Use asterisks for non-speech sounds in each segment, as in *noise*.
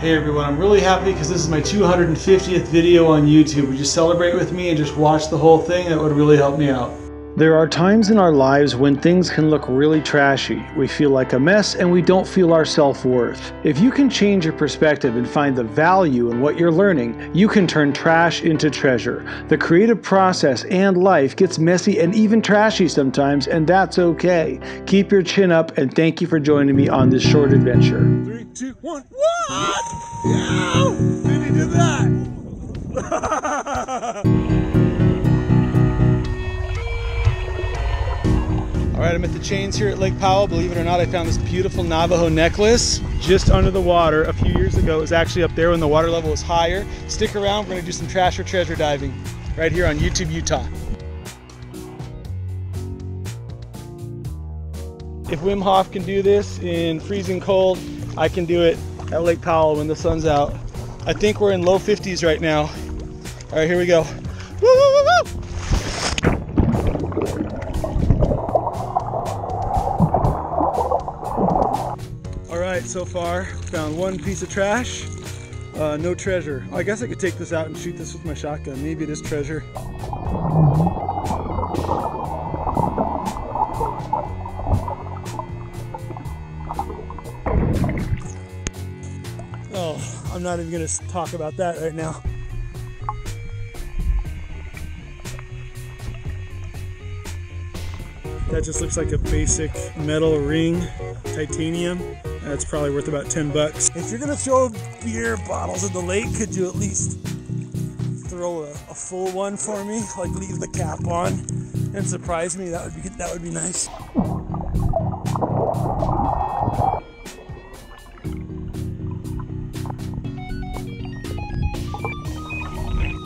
Hey everyone, I'm really happy because this is my 250th video on YouTube. Would you celebrate with me and just watch the whole thing? That would really help me out. There are times in our lives when things can look really trashy. We feel like a mess and we don't feel our self worth. If you can change your perspective and find the value in what you're learning, you can turn trash into treasure. The creative process and life gets messy and even trashy sometimes, and that's okay. Keep your chin up and thank you for joining me on this short adventure. Three, two, one. What? Yeah! Did he do that? *laughs* I'm at the chains here at Lake Powell. Believe it or not, I found this beautiful Navajo necklace just under the water a few years ago. It was actually up there when the water level was higher. Stick around, we're gonna do some trash or treasure diving right here on YouTube, Utah. If Wim Hof can do this in freezing cold, I can do it at Lake Powell when the sun's out. I think we're in low 50s right now. All right, here we go. Woo, right so far. Found one piece of trash, uh, no treasure. I guess I could take this out and shoot this with my shotgun. Maybe it is treasure. Oh, I'm not even gonna talk about that right now. That just looks like a basic metal ring, titanium. That's probably worth about 10 bucks. If you're gonna throw beer bottles in the lake, could you at least throw a, a full one for me? Like leave the cap on and surprise me? That would be that would be nice.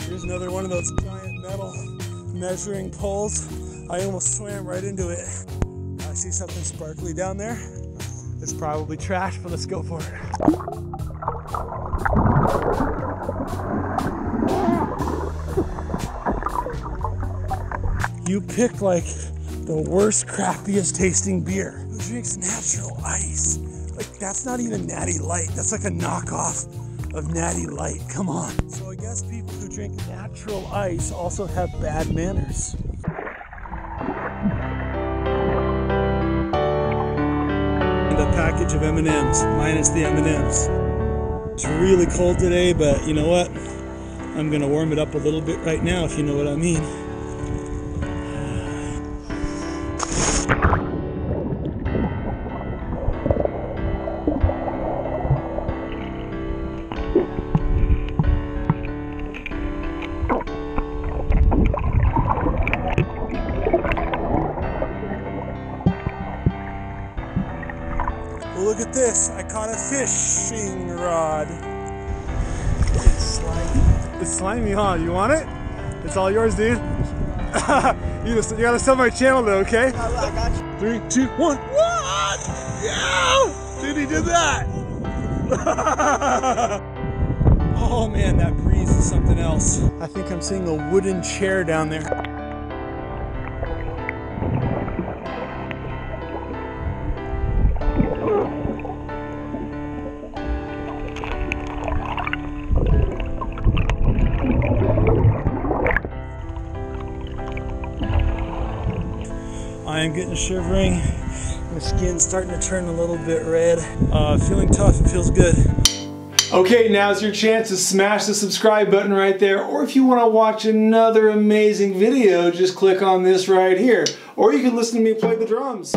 Here's another one of those giant metal measuring poles. I almost swam right into it. I see something sparkly down there. It's probably trash, but let's go for it. You pick like the worst, crappiest tasting beer. Who drinks natural ice? Like that's not even natty light. That's like a knockoff of natty light. Come on. So I guess people who drink natural ice also have bad manners. A package of M&Ms, minus the M&Ms. It's really cold today, but you know what? I'm gonna warm it up a little bit right now, if you know what I mean. Look at this. I caught a fishing rod. It's slimy. It's slimy, huh? You want it? It's all yours, dude. *laughs* you, just, you gotta sell my channel though, okay? I got you. Three, two, one. What? Yeah! Dude, he did that. *laughs* oh man, that breeze is something else. I think I'm seeing a wooden chair down there. I am getting shivering. My skin's starting to turn a little bit red. Uh, feeling tough, it feels good. Okay, now's your chance to smash the subscribe button right there, or if you want to watch another amazing video, just click on this right here. Or you can listen to me play the drums.